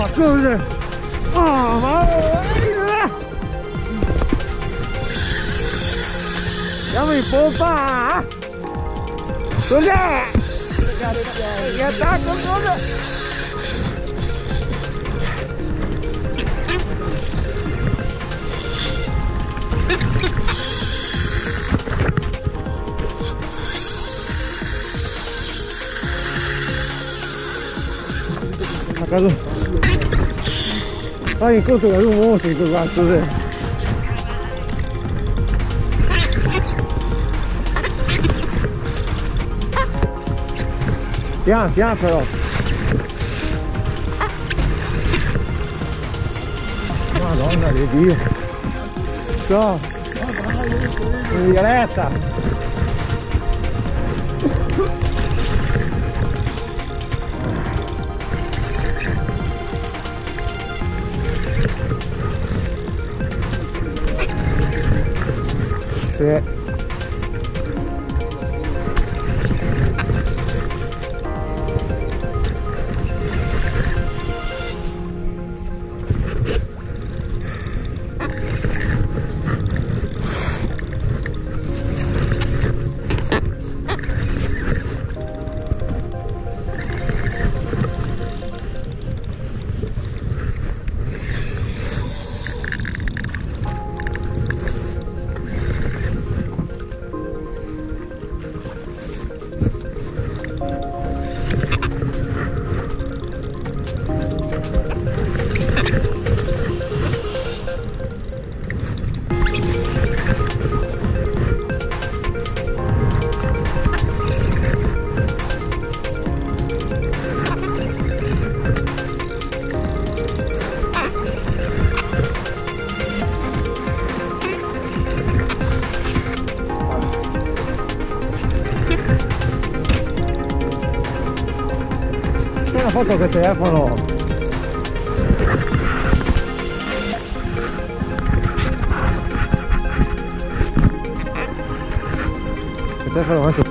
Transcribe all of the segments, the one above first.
啊，妈，是不是？啊，妈，有没播放啊？兄弟，别打，あ行こうとかでももうすぐ行くかそれで。Pian pian però Madonna che dio Ciao Violetta 末 una foto con teléfono. Este el teléfono, eso.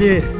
Виталий!